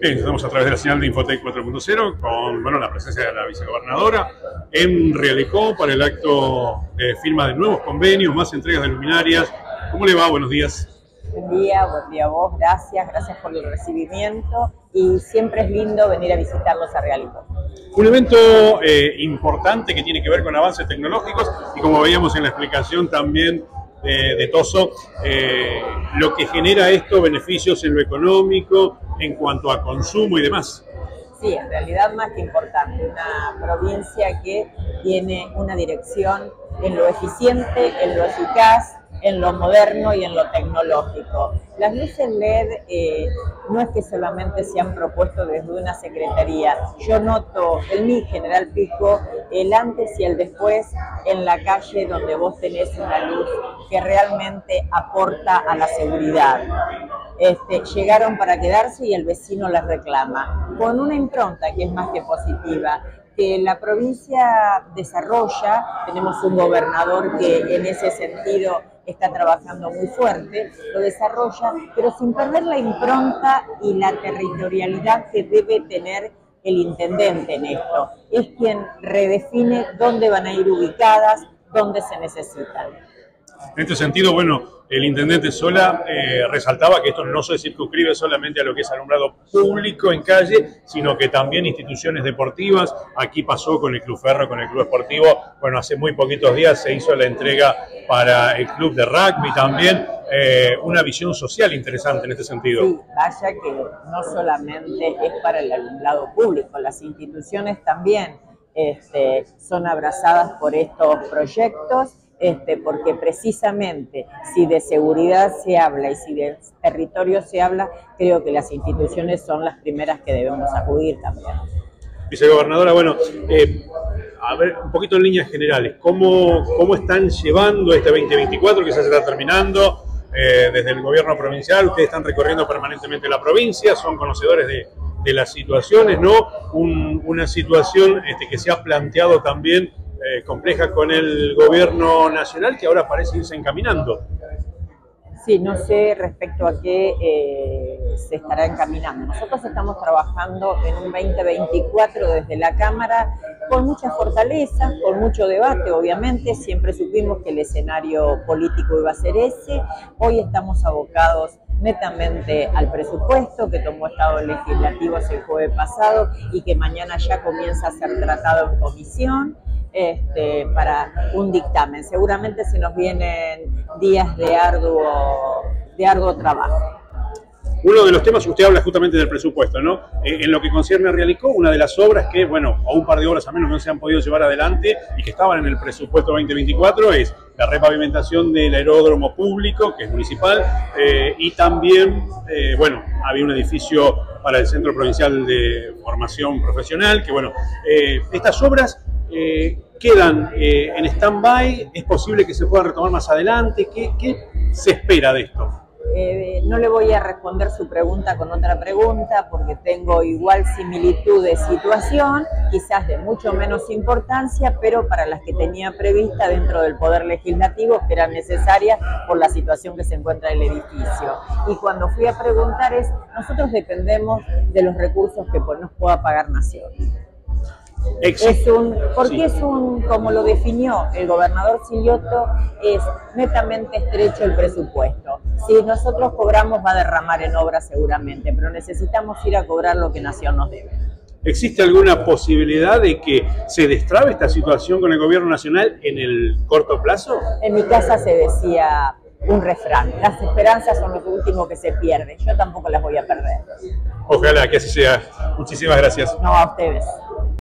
Bien, estamos a través de la señal de Infotec 4.0 con bueno, la presencia de la vicegobernadora en Realicó para el acto de firma de nuevos convenios, más entregas de luminarias. ¿Cómo le va? Buenos días. Buen día, buen día a vos, gracias, gracias por el recibimiento y siempre es lindo venir a visitarlos a Realicó. Un evento eh, importante que tiene que ver con avances tecnológicos y como veíamos en la explicación también eh, de Toso, eh, lo que genera esto beneficios en lo económico, en cuanto a consumo y demás. Sí, en realidad más que importante, una provincia que tiene una dirección en lo eficiente, en lo eficaz, en lo moderno y en lo tecnológico. Las luces LED eh, no es que solamente se han propuesto desde una secretaría. Yo noto en mi General Pico el antes y el después en la calle donde vos tenés una luz que realmente aporta a la seguridad. Este, llegaron para quedarse y el vecino las reclama, con una impronta que es más que positiva que la provincia desarrolla, tenemos un gobernador que en ese sentido está trabajando muy fuerte, lo desarrolla, pero sin perder la impronta y la territorialidad que debe tener el intendente en esto. Es quien redefine dónde van a ir ubicadas, dónde se necesitan. En este sentido, bueno, el intendente Sola eh, resaltaba que esto no se circunscribe solamente a lo que es alumbrado público en calle, sino que también instituciones deportivas. Aquí pasó con el Club Ferro, con el Club Esportivo. Bueno, hace muy poquitos días se hizo la entrega para el Club de Rugby también. Eh, una visión social interesante en este sentido. Sí, vaya que no solamente es para el alumbrado público, las instituciones también este, son abrazadas por estos proyectos este, porque precisamente si de seguridad se habla y si de territorio se habla, creo que las instituciones son las primeras que debemos acudir también. Vicegobernadora, bueno, eh, a ver, un poquito en líneas generales, ¿cómo, cómo están llevando este 2024 que se está terminando? Eh, desde el gobierno provincial, ustedes están recorriendo permanentemente la provincia, son conocedores de, las situaciones, ¿no? una situación este, que se ha planteado también eh, compleja con el gobierno nacional que ahora parece irse encaminando. Sí, no sé respecto a qué eh, se estará encaminando. Nosotros estamos trabajando en un 2024 desde la Cámara con mucha fortaleza, con mucho debate, obviamente. Siempre supimos que el escenario político iba a ser ese. Hoy estamos abocados netamente al presupuesto que tomó Estado Legislativo el jueves pasado y que mañana ya comienza a ser tratado en comisión este, para un dictamen. Seguramente se nos vienen días de arduo, de arduo trabajo. Uno de los temas, usted habla justamente del presupuesto, ¿no? Eh, en lo que concierne a Realicó, una de las obras que, bueno, o un par de obras a menos no se han podido llevar adelante y que estaban en el presupuesto 2024 es la repavimentación del aeródromo público, que es municipal, eh, y también, eh, bueno, había un edificio para el Centro Provincial de Formación Profesional, que, bueno, estas obras eh, quedan eh, en stand-by? ¿Es posible que se puedan retomar más adelante? ¿Qué, se espera de esto? Eh, no le voy a responder su pregunta con otra pregunta porque tengo igual similitud de situación, quizás de mucho menos importancia, pero para las que tenía prevista dentro del Poder Legislativo que eran necesarias por la situación que se encuentra el edificio. Y cuando fui a preguntar es, nosotros dependemos de los recursos que nos pueda pagar Nación. Es un, porque es un, como lo definió el gobernador Silioto, es netamente estrecho el presupuesto. Si nosotros cobramos va a derramar en obra seguramente, pero necesitamos ir a cobrar lo que Nación nos debe. ¿Existe alguna posibilidad de que se destrabe esta situación con el gobierno nacional en el corto plazo? En mi casa se decía un refrán, las esperanzas son lo último que se pierde, yo tampoco las voy a perder. Ojalá que así sea. Muchísimas gracias. No, a ustedes.